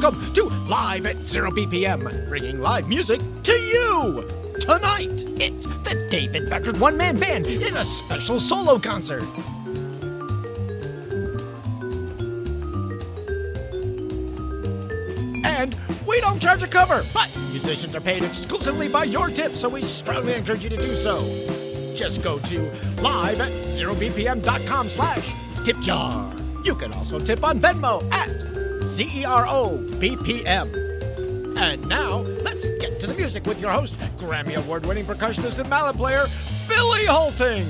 welcome to Live at Zero BPM, bringing live music to you. Tonight, it's the David Becker One Man Band in a special solo concert. And we don't charge a cover, but musicians are paid exclusively by your tips, so we strongly encourage you to do so. Just go to live at zerobpm.com slash tip jar. You can also tip on Venmo at Z-E-R-O-B-P-M. And now, let's get to the music with your host, Grammy Award-winning percussionist and mallet player, Billy Hulting.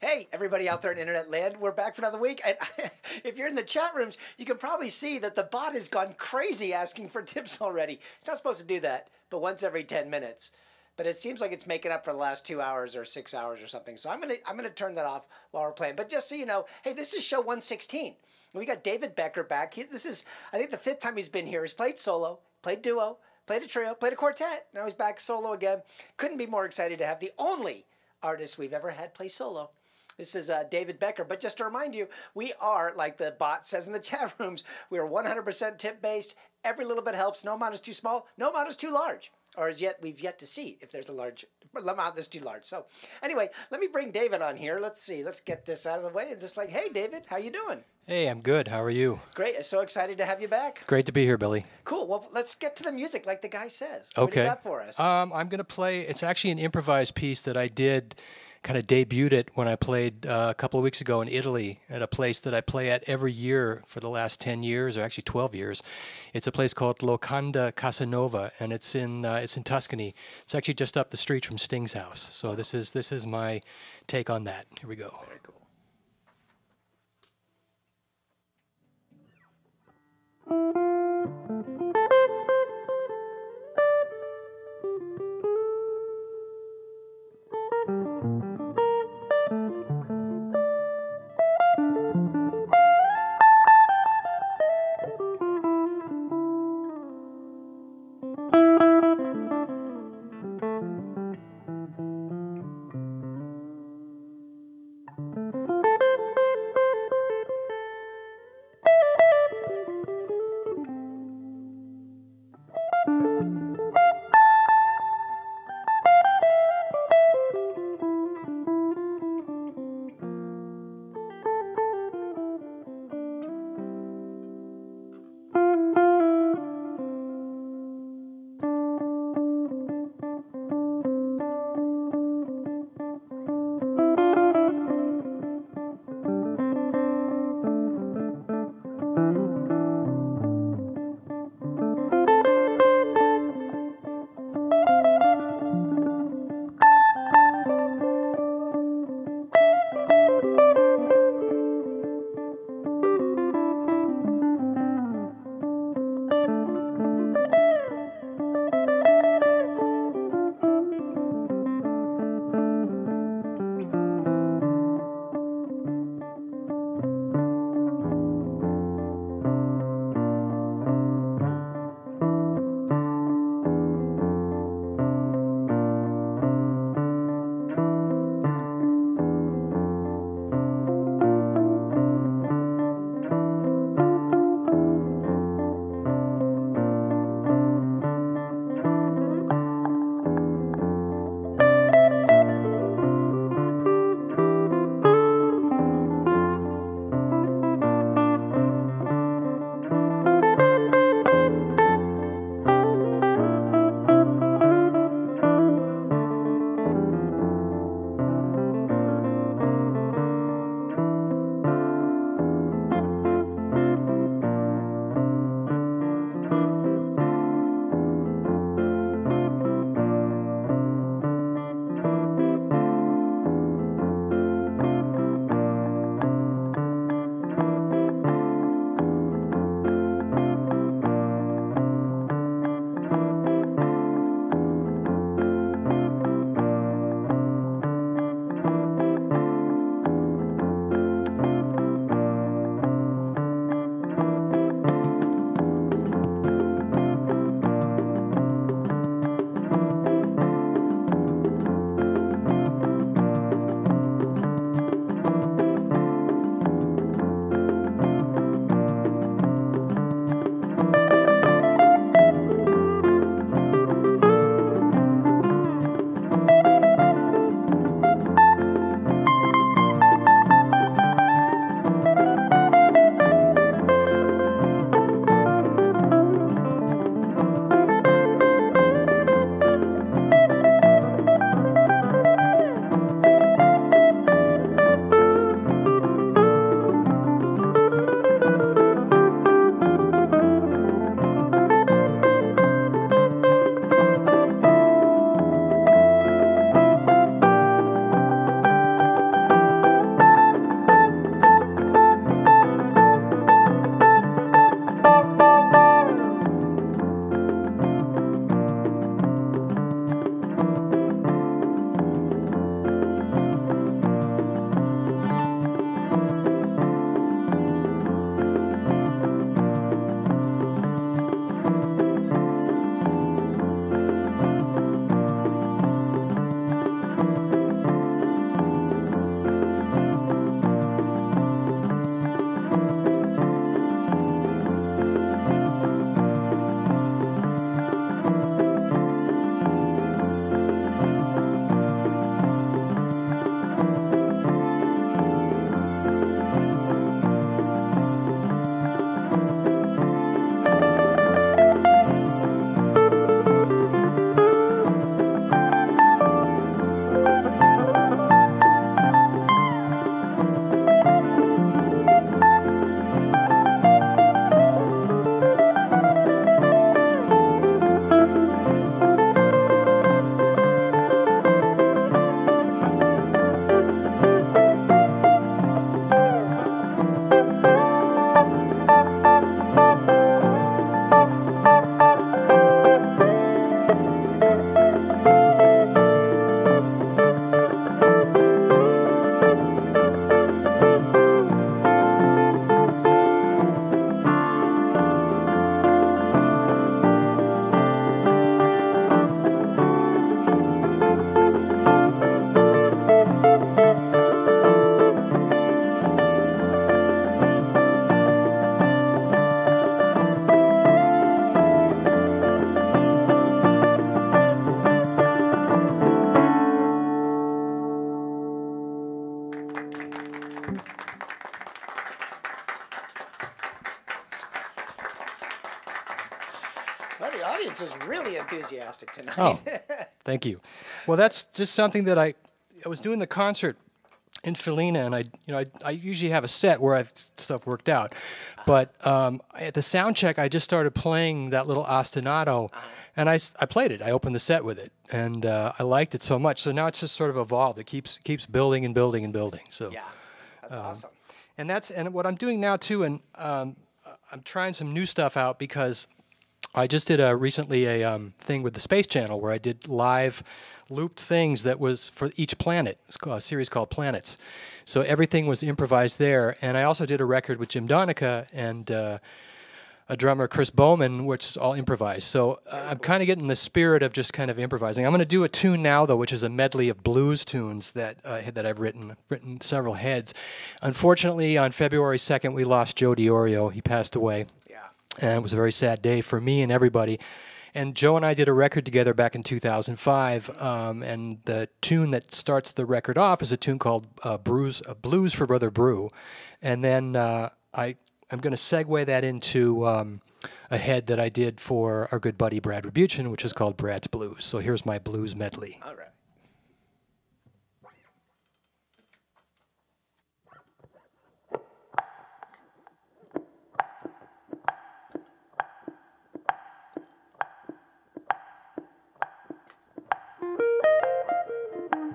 Hey, everybody out there in internet land, we're back for another week. And if you're in the chat rooms, you can probably see that the bot has gone crazy asking for tips already. It's not supposed to do that, but once every 10 minutes. But it seems like it's making up for the last two hours or six hours or something. So I'm gonna I'm gonna turn that off while we're playing. But just so you know, hey, this is show 116. We got David Becker back. He, this is I think the fifth time he's been here. He's played solo, played duo, played a trio, played a quartet. Now he's back solo again. Couldn't be more excited to have the only artist we've ever had play solo. This is uh, David Becker. But just to remind you, we are, like the bot says in the chat rooms, we are 100% tip based. Every little bit helps. No amount is too small, no amount is too large. Or as yet, we've yet to see if there's a large amount that's too large. So anyway, let me bring David on here. Let's see. Let's get this out of the way. It's just like, hey, David, how you doing? Hey, I'm good. How are you? Great. I'm so excited to have you back. Great to be here, Billy. Cool. Well, let's get to the music like the guy says. What do Okay. you got for us? Um, I'm going to play, it's actually an improvised piece that I did, kind of debuted it when I played uh, a couple of weeks ago in Italy at a place that I play at every year for the last 10 years, or actually 12 years. It's a place called Locanda Casanova, and it's in uh, it's in Tuscany. It's actually just up the street from Sting's house. So this is this is my take on that. Here we go. Very cool. Enthusiastic tonight. Oh, thank you. Well, that's just something that I, I was doing the concert in Felina, and I, you know, I, I usually have a set where I've stuff worked out, but um, at the sound check, I just started playing that little ostinato, and I, I played it. I opened the set with it, and uh, I liked it so much. So now it's just sort of evolved. It keeps keeps building and building and building. So yeah, that's awesome. and that's and what I'm doing now too, and um, I'm trying some new stuff out because I just did a recently a um, thing with the Space Channel where I did live looped things that was for each planet. It's a series called Planets. So everything was improvised there, and I also did a record with Jim Donica and. Uh, a drummer, Chris Bowman, which is all improvised. So uh, I'm kind of getting the spirit of just kind of improvising. I'm going to do a tune now, though, which is a medley of blues tunes that uh, that I've written. I've written several heads. Unfortunately, on February 2nd, we lost Joe DiOrio. He passed away. And it was a very sad day for me and everybody. And Joe and I did a record together back in 2005, um, and the tune that starts the record off is a tune called uh, uh, "Blues for Brother Brew," and then uh, I I'm going to segue that into um, a head that I did for our good buddy Brad Rebuchin, which is called Brad's Blues. So here's my blues medley. All right.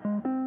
Thank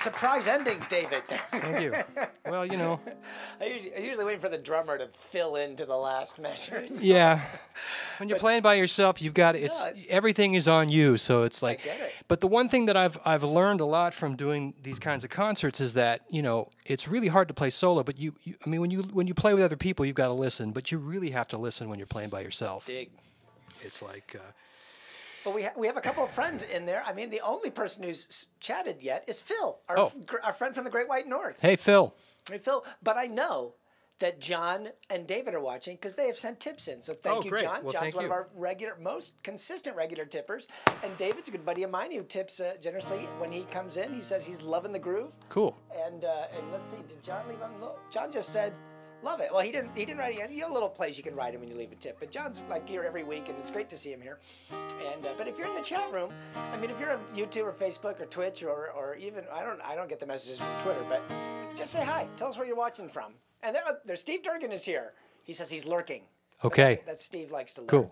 surprise endings, David. Thank you. Well, you know, I usually, I usually wait for the drummer to fill into the last measures. yeah. When you're playing by yourself, you've got it's, it's- everything is on you. So it's like. get it. But the one thing that I've I've learned a lot from doing these kinds of concerts is that you know it's really hard to play solo. But you, you I mean, when you when you play with other people, you've got to listen. But you really have to listen when you're playing by yourself. Dig. It's like. Uh, But we, ha- we have a couple of friends in there. I mean, the only person who's chatted yet is Phil, our, Oh. gr- our friend from the Great White North. hey, Phil. Hey, Phil, but I know that John and David are watching because they have sent tips in. So thank Oh, you, great. John. Well, John's one of our regular, most consistent regular tippers, and David's a good buddy of mine who tips uh, generously when he comes in. He says he's loving the groove. Cool. And uh, and let's see, did John leave? Look, John just said, love it. Well, he didn't. He didn't write any. You have little plays you can write him when you leave a tip. But John's like here every week, and it's great to see him here. And uh, but if you're in the chat room, I mean, if you're on YouTube or Facebook or Twitch or or even I don't I don't get the messages from Twitter, but just say hi. Tell us where you're watching from. And there, there's Steve Durgan is here. He says he's lurking. Okay. That's, that's Steve likes to lurk. Cool.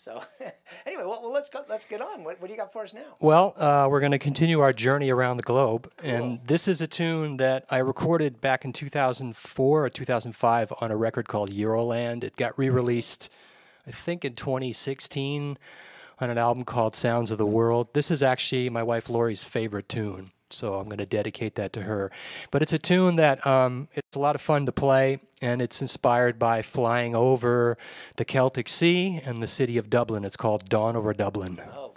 So anyway, well, well let's go. Let's get on. What, what do you got for us now? Well, uh, we're going to continue our journey around the globe, and this is a tune that I recorded back in 2004 or 2005 on a record called Euroland. It got re-released, I think, in 2016 on an album called Sounds of the World. This is actually my wife Lori's favorite tune, so I'm going to dedicate that to her. But it's a tune that um, it's a lot of fun to play, and it's inspired by flying over the Celtic Sea and the city of Dublin. It's called Dawn over Dublin. Oh,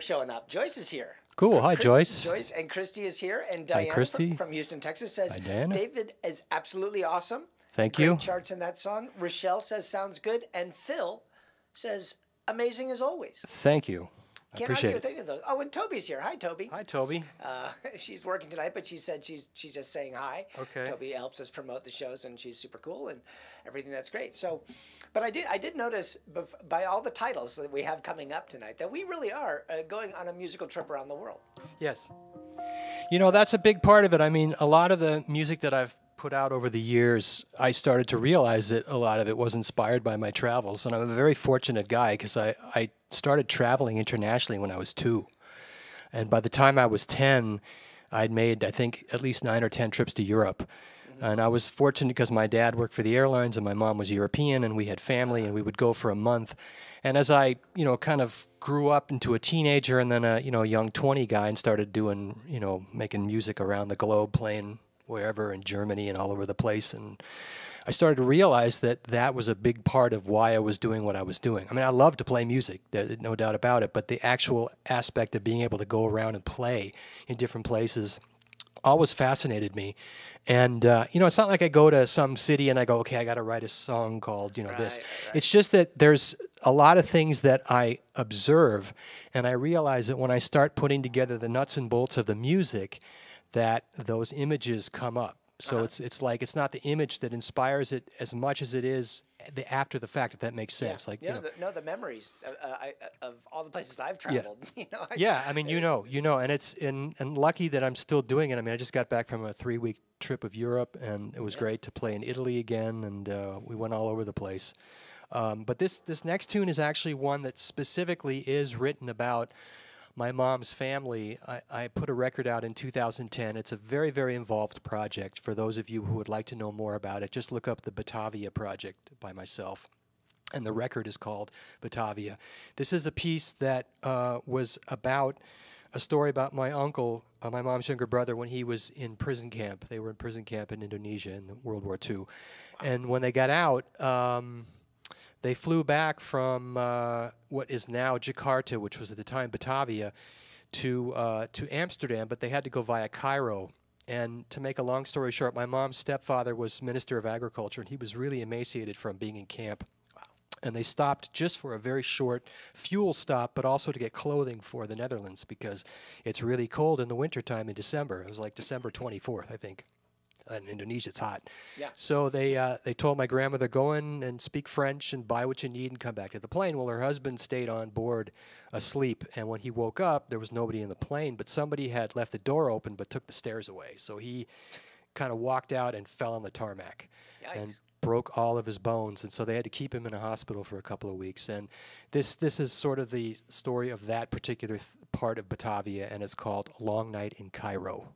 showing up. Joyce is here. Cool. Hi, Chris- Joyce. Joyce and Christy is here, and Diana Christy. From, from Houston, Texas says Hi. David is absolutely awesome. Thank Great you. charts in that song. Rochelle says sounds good, and Phil says amazing as always. Thank you. I Can't appreciate argue it. with any of those. Oh, and Toby's here. Hi, Toby. Hi, Toby. Uh, she's working tonight, but she said she's she's just saying hi. Okay. Toby helps us promote the shows, and she's super cool and everything. That's great. So, but I did I did notice bef- by all the titles that we have coming up tonight that we really are uh, going on a musical trip around the world. Yes. You know, that's a big part of it. I mean, a lot of the music that I've put out over the years, I started to realize that a lot of it was inspired by my travels. And I'm a very fortunate guy because I, I started traveling internationally when I was two. And by the time I was 10, I'd made, I think, at least nine or 10 trips to Europe. Mm-hmm. And I was fortunate because my dad worked for the airlines and my mom was European and we had family and we would go for a month. And as I, you know, kind of grew up into a teenager and then a, you know, young 20 guy and started doing, you know, making music around the globe, playing wherever in Germany and all over the place. And I started to realize that that was a big part of why I was doing what I was doing. I mean, I love to play music, no doubt about it, but the actual aspect of being able to go around and play in different places always fascinated me. And, uh, you know, it's not like I go to some city and I go, okay, I got to write a song called, you know, this. Right, right, right. It's just that there's a lot of things that I observe and I realize that when I start putting together the nuts and bolts of the music, that those images come up. So Uh-huh. it's it's like it's not the image that inspires it as much as it is the after the fact. If that makes sense, like you you know, the, no, the memories uh, uh, I, uh, of all the places I've traveled. You know, I, yeah, I mean, you know, you know, and it's and and lucky that I'm still doing it. I mean, I just got back from a three week trip of Europe, and it was great to play in Italy again, and uh, we went all over the place. Um, but this this next tune is actually one that specifically is written about my mom's family. I, I put a record out in 2010. It's a very very involved project. For those of you who would like to know more about it, just look up the Batavia project by myself and the record is called Batavia. This is a piece that uh, was about a story about my uncle, uh, my mom's younger brother, when he was in prison camp. They were in prison camp in Indonesia in World War II, and when they got out. Um, they flew back from uh, what is now Jakarta, which was at the time Batavia, to uh, to Amsterdam, but they had to go via Cairo. And to make a long story short, my mom's stepfather was Minister of Agriculture, and he was really emaciated from being in camp. Wow. And they stopped just for a very short fuel stop, but also to get clothing for the Netherlands because it's really cold in the wintertime in December. It was like December 24th, I think. In Indonesia, it's hot. Yeah. So they uh, they told my grandmother go in and speak French and buy what you need and come back to the plane. Well, her husband stayed on board asleep, and when he woke up, there was nobody in the plane, but somebody had left the door open but took the stairs away. So he kind of walked out and fell on the tarmac and broke all of his bones, and so they had to keep him in a hospital for a couple of weeks. And this this is sort of the story of that particular th- part of Batavia, and it's called Long Night in Cairo.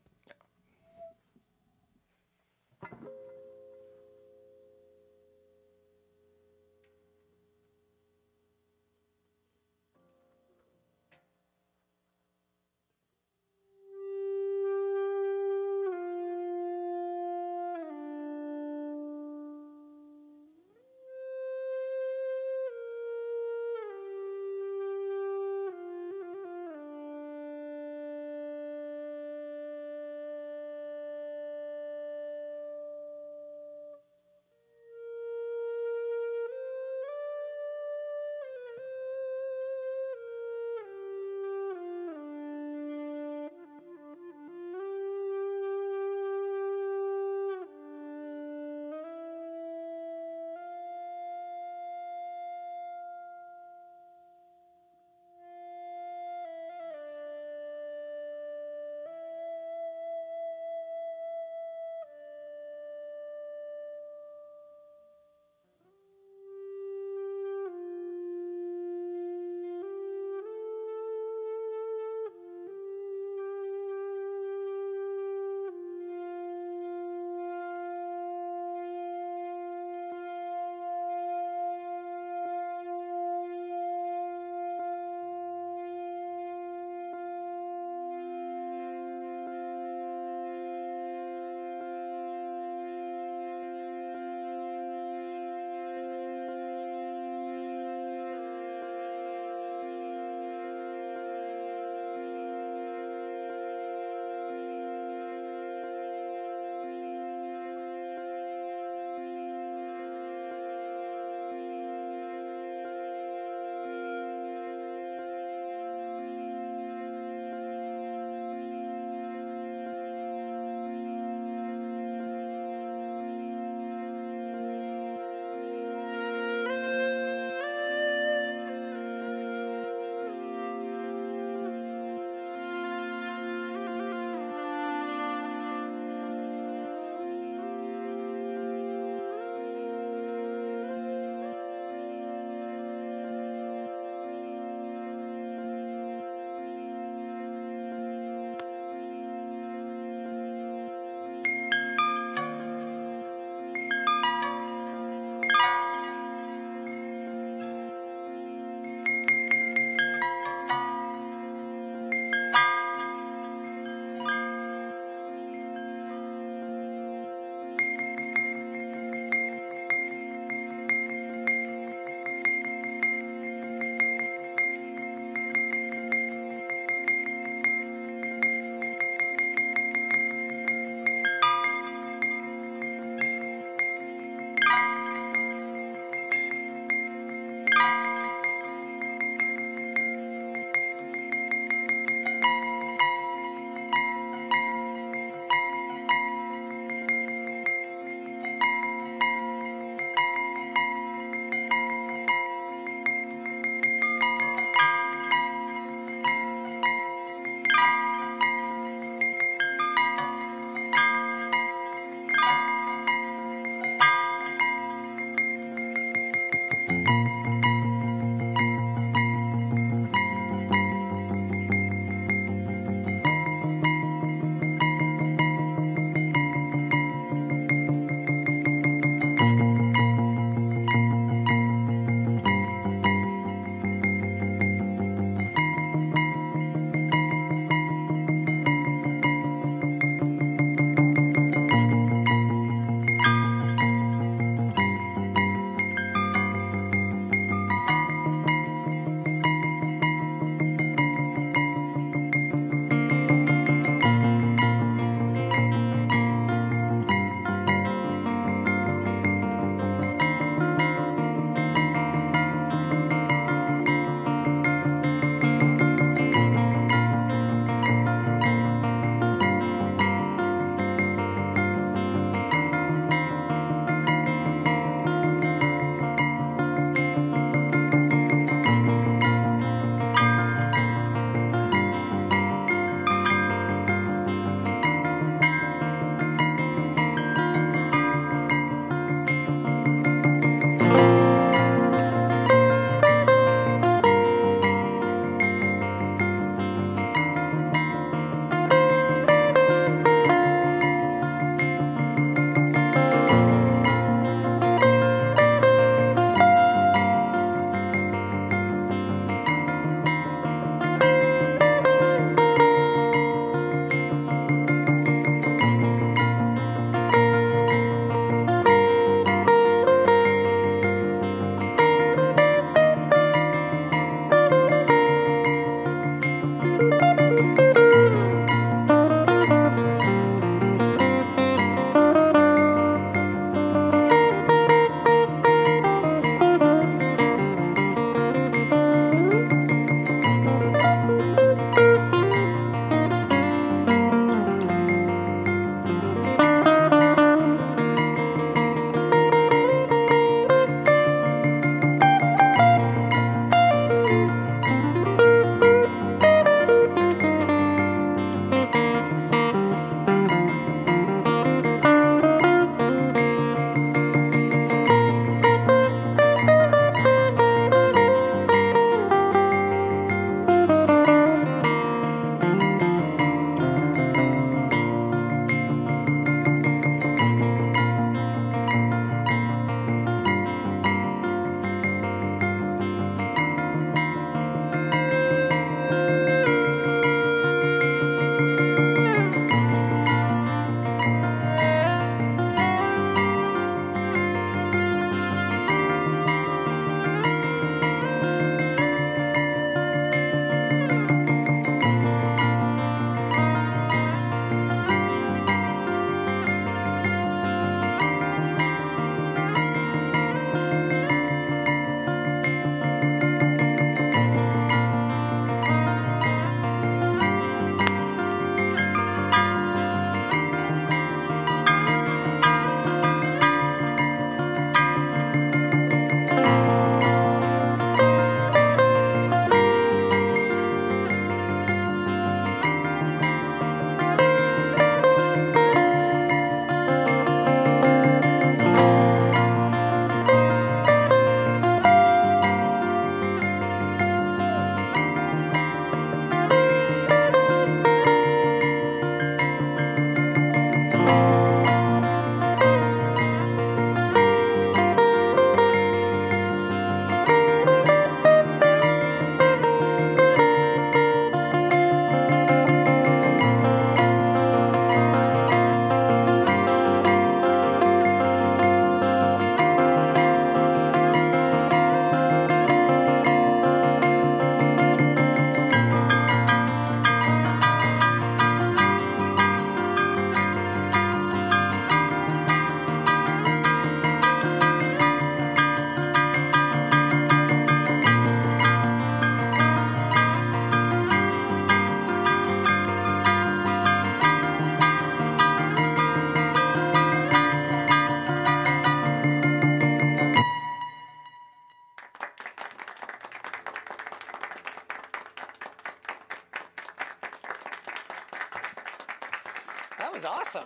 Was awesome.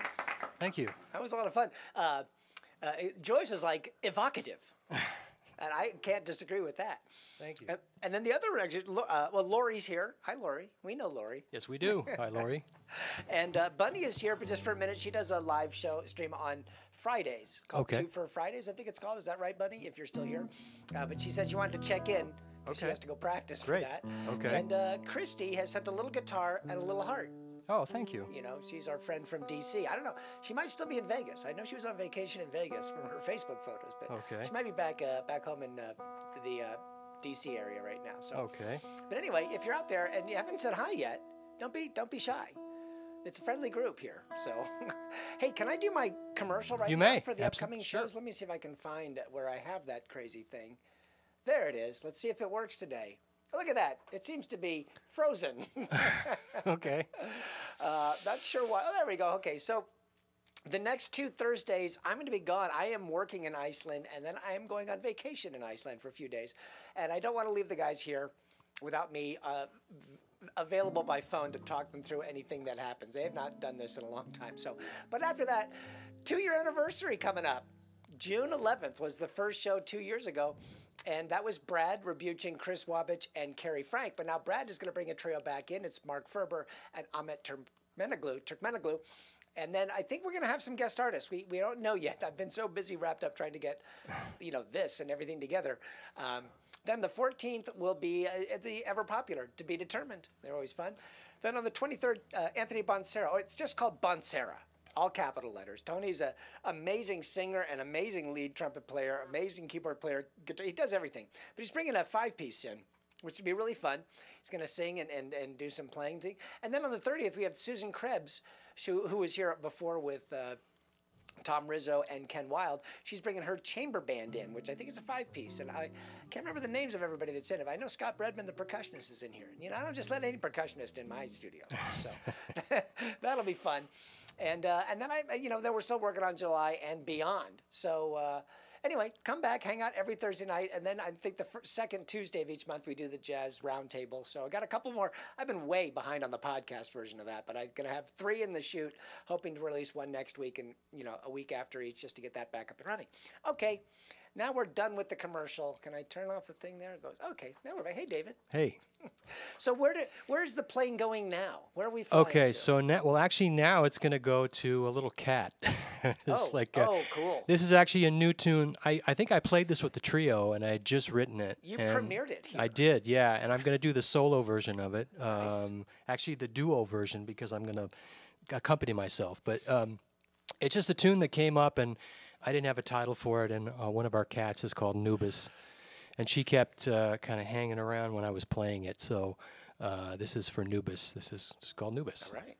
Thank you. That was a lot of fun. Uh, uh, Joyce was like evocative, and I can't disagree with that. Thank you. And, and then the other Lo- uh, well, Lori's here. Hi, Lori. We know Lori. Yes, we do. Hi, Lori. And uh, Bunny is here, but just for a minute. She does a live show stream on Fridays called Okay. Two for Fridays, I think it's called. Is that right, Bunny? If you're still here. Uh, but she said she wanted to check in. 'cause She has to go practice Great. for that. Okay. And uh, Christy has sent a little guitar and a little heart. Oh, thank you. You know, she's our friend from DC. I don't know. She might still be in Vegas. I know she was on vacation in Vegas from her Facebook photos, but Okay. she might be back uh, back home in uh, the uh, DC area right now. So, Okay. but anyway, if you're out there and you haven't said hi yet, don't be don't be shy. It's a friendly group here. So, hey, can I do my commercial right You now may. for the Absol- upcoming sure. shows? Let me see if I can find where I have that crazy thing. There it is. Let's see if it works today. Look at that. It seems to be frozen. Okay. Uh, not sure why. Oh, there we go. Okay, so the next two Thursdays, I'm going to be gone. I am working in Iceland, and then I am going on vacation in Iceland for a few days. And I don't want to leave the guys here without me uh, available by phone to talk them through anything that happens. They have not done this in a long time. So, but after that, two year anniversary coming up. June 11th was the first show two years ago. And that was Brad Rabuchin, Chris Wabich, and Kerry Frank. But now Brad is going to bring a trio back in. It's Mark Ferber and Ahmet Turkmenoglu. Turkmenoglu. And then I think we're going to have some guest artists. We, we don't know yet. I've been so busy wrapped up trying to get, you know, this and everything together. Um, then the 14th will be uh, the ever popular To Be Determined. They're always fun. Then on the 23rd, uh, Anthony Bonsera. Oh, it's just called Bonsera all capital letters. Tony's a amazing singer, an amazing lead trumpet player, amazing keyboard player. Guitar, he does everything. But he's bringing a five piece in, which would be really fun. He's going to sing and, and, and do some playing thing. And then on the 30th, we have Susan Krebs, who, who was here before with. Uh, Tom Rizzo and Ken Wild. She's bringing her chamber band in, which I think is a five piece. And I can't remember the names of everybody that's in it. I know Scott Breadman, the percussionist, is in here. You know, I don't just let any percussionist in my studio. So that'll be fun. And uh, and then I, you know, then we're still working on July and beyond. So uh, anyway, come back, hang out every Thursday night, and then I think the second Tuesday of each month we do the jazz roundtable. So I got a couple more. I've been way behind on the podcast version of that, but I'm gonna have three in the shoot, hoping to release one next week and you know a week after each, just to get that back up and running. Okay. Now we're done with the commercial. Can I turn off the thing there? It goes, okay, now we're back. Hey, David. Hey. So where do, where's the plane going now? Where are we flying Okay, to? so now, well, actually, now it's going to go to a little cat. it's Oh, like, uh, oh, cool. This is actually a new tune. I, I think I played this with the trio, and I had just written it. You premiered it I did, yeah, and I'm going to do the solo version of it. Um, Actually, the duo version because I'm going to accompany myself. But um, it's just a tune that came up, and I didn't have a title for it, and uh, one of our cats is called Nubis, and she kept uh, kind of hanging around when I was playing it. So uh, this is for Nubis. This is called Nubis. Right.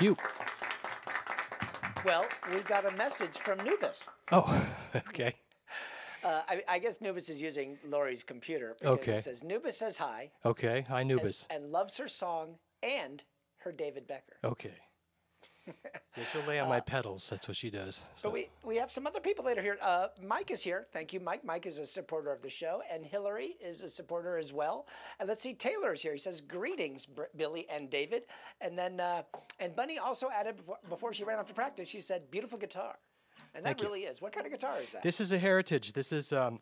You. Well, we got a message from Nubis. Oh, okay. Uh, I, I guess Nubis is using Lori's computer because Okay. it says Nubis says hi Okay. Hi, and, Nubis. and loves her song and her David Becker. Okay. Yeah, she'll lay on my pedals. That's what she does. So. But we, we have some other people are here. Uh, Mike is here. Thank you, Mike. Mike is a supporter of the show, and Hillary is a supporter as well. And let's see, Taylor is here. He says, "Greetings, Br- Billy and David." And then, uh, and Bunny also added before, before she ran off to practice. She said, "Beautiful guitar," and that Thank you. really is. What kind of guitar is that? This is a heritage. This is um,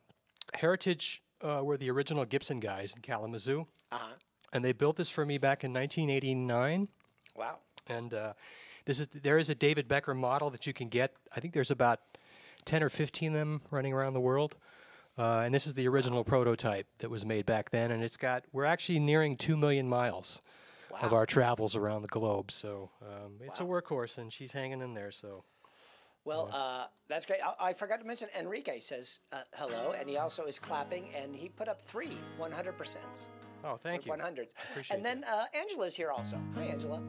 heritage. Uh, were the original Gibson guys in Kalamazoo, Uh huh. and they built this for me back in 1989. Wow. And uh, this is there is a David Becker model that you can get. I think there's about 10 or 15 of them running around the world. Uh, and this is the original prototype that was made back then. And it's got we're actually nearing two million miles of our travels around the globe. So um, it's a workhorse, and she's hanging in there. So Well, uh, that's great. I, I forgot to mention Enrique says uh, hello, and he also is clapping, and he put up three 100 percent. oh, thank you. 100s. Appreciate and then uh, Angela's here also. Hi, Angela.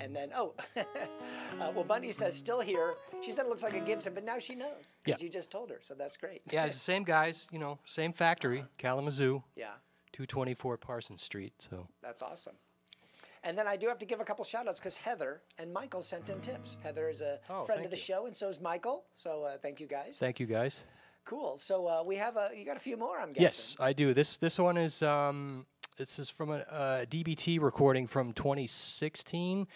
And then, oh, uh, well, Bunny says still here. She said it looks like a Gibson, but now she knows because Yeah. you just told her, so that's great. Yeah, it's the same guys. You know, same factory, Kalamazoo, yeah, 224 Parsons Street. So that's awesome. And then I do have to give a couple shout outs because Heather and Michael sent in tips. Heather is a Oh, friend of the you. show, and so is Michael. So uh, thank you guys. thank you guys. cool. So uh, we have a, you got a few more, I'm guessing. Yes, I do. This this one is um, this is from a, a DBT recording from 2016.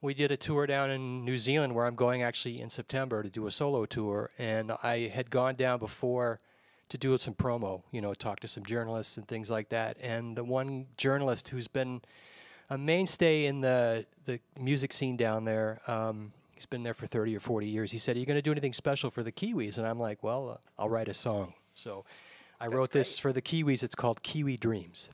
We did a tour down in New Zealand where I'm going actually in September to do a solo tour, and I had gone down before to do some promo. You know, talk to some journalists and things like that. And the one journalist who's been a mainstay in the the music scene down there. Um, he's been there for 30 or 40 years. He said, "Are you going to do anything special for the Kiwis?" And I'm like, "Well, uh, I'll write a song." So I wrote this great. for the Kiwis. It's called Kiwi Dreams.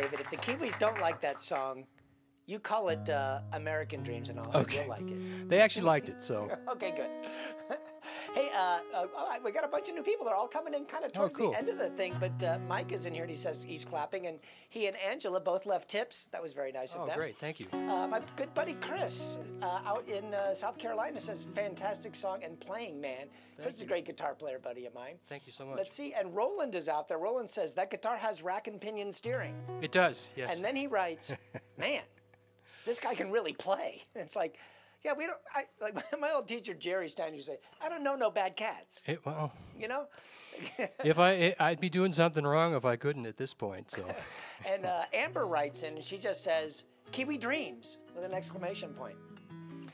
David. If the Kiwis don't like that song, you call it uh, American Dreams and all. Okay. You'll like it. They actually liked it, so Okay, good. Hey, uh, uh, we got a bunch of new people. They're all coming in kind of towards Oh, cool. the end of the thing. But uh, Mike is in here and he says he's clapping. And he and Angela both left tips. That was very nice of them. oh great, thank you. Uh, my good buddy Chris uh, out in uh, South Carolina says fantastic song and playing, man. Chris is a great guitar player, buddy of mine. Thank you so much. Let's see. And Roland is out there. Roland says that guitar has rack and pinion steering. It does, yes. And then he writes, "Man, this guy can really play." And it's like, yeah, we don't. I, like my old teacher Jerry Stein used to say, "I don't know no bad cats." It- well, You know. if I, I'd be doing something wrong if I couldn't at this point. So, and uh, Amber writes in, and she just says, "Kiwi Dreams" with an exclamation point.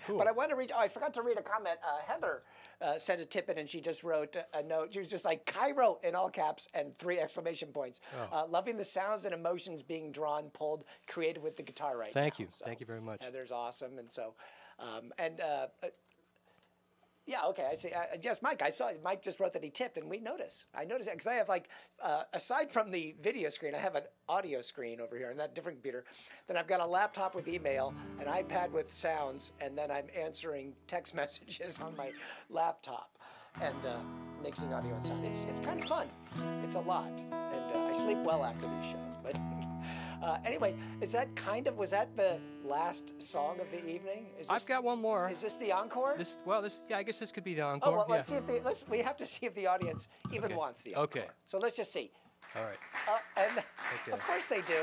cool. But I want to read. Oh, I forgot to read a comment. Uh, Heather uh, sent a tip in, and she just wrote a, a note. She was just like Cairo in all caps and three exclamation points. Oh. Uh, loving the sounds and emotions being drawn, pulled, created with the guitar right Thank now. you. Thank you very much. Heather's awesome, and so, um, and. Uh, uh, yeah, okay, I see. Uh, yes, Mike, I saw Mike just wrote that he tipped, and we notice. I noticed because I have like, uh, aside from the video screen, I have an audio screen over here on that different computer. Then I've got a laptop with email, an iPad with sounds, and then I'm answering text messages on my laptop and uh, mixing audio and sound. It's it's kind of fun. It's a lot, and uh, I sleep well after these shows. But uh, anyway, is that kind of was that the last song of the evening? Is I've got one more. Is this the encore? This, well, this, yeah, I guess this could be the Oh, encore. well, let's yeah. see if the let's we have to see if the audience even Okay. wants the encore. Okay. So let's just see. All right. Uh, and Okay. of course they do,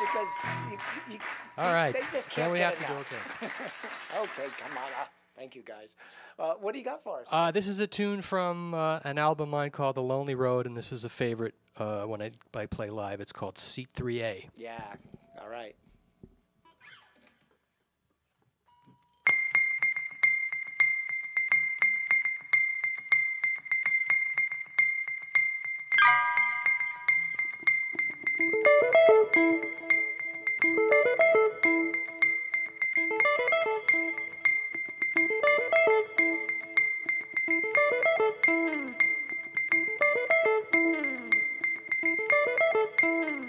because you, you, All right. they just can't we get have to enough. Okay. Okay, come on. Uh, thank you guys. Uh, what do you got for us? Uh, this is a tune from uh, an album of mine called The Lonely Road, and this is a favorite uh, when I, I play live. It's called Seat 3A. yeah. All right. Thank Mm-hmm.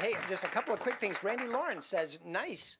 Hey, just a couple of quick things. Randy Lawrence says, nice.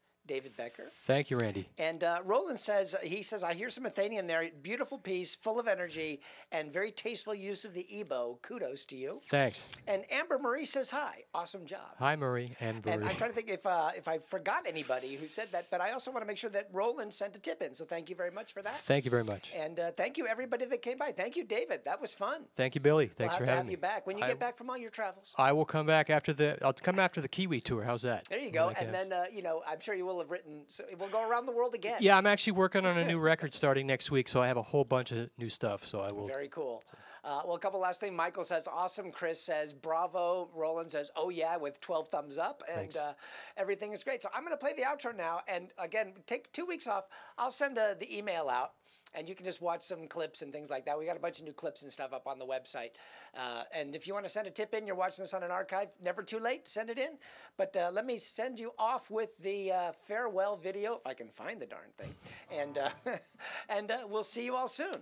Thank you, Randy. And uh, Roland says, he says, I hear some Metheny there. Beautiful piece, full of energy, and very tasteful use of the EBow. Kudos to you. Thanks. And Amber Marie says, hi. Awesome job. Hi, Marie and Marie. And I'm trying to think if uh, if I forgot anybody who said that, but I also want to make sure that Roland sent a tip in. So thank you very much for that. Thank you very much. And uh, thank you everybody that came by. Thank you, David. That was fun. Thank you, Billy. Thanks we'll for have having have me. you back when you I- get back from all your travels. I will come back after the. I'll come after the Kiwi tour. How's that? There you go. And then uh, you know, I'm sure you will have written. So we'll go around the world again. Yeah, I'm actually working on a new record starting next week, so I have a whole bunch of new stuff. So I will. Very cool. Uh, well, a couple last things. Michael says, awesome. Chris says, bravo. Roland says, oh, yeah, with 12 thumbs up. And uh, everything is great. So I'm going to play the outro now. And again, take two weeks off. I'll send the, the email out. And you can just watch some clips and things like that. We got a bunch of new clips and stuff up on the website. Uh, and if you want to send a tip in, you're watching this on an archive, never too late, send it in. But uh, let me send you off with the uh, farewell video, if I can find the darn thing. And, uh, and uh, we'll see you all soon.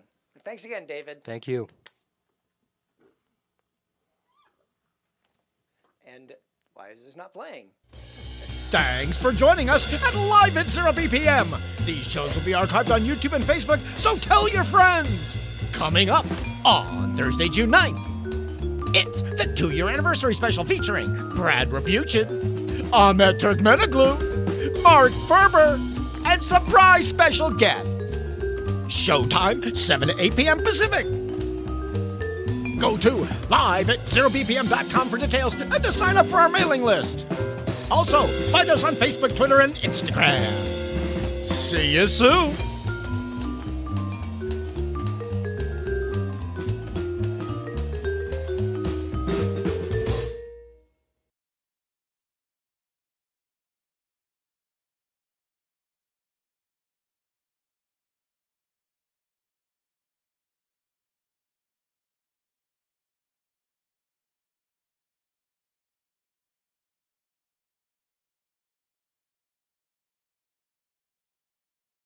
Thanks again, David. Thank you. And why is this not playing? Thanks for joining us at Live at 0 BPM. These shows will be archived on YouTube and Facebook, so tell your friends. Coming up on Thursday, June 9th, it's the two year anniversary special featuring Brad Rabuchin, Ahmet Turkmenoglu, Mark Ferber, and surprise special guests. Showtime, 7 to 8 p.m. Pacific. Go to live at 0bpm.com for details and to sign up for our mailing list. Also, find us on Facebook, Twitter, and Instagram. See you soon.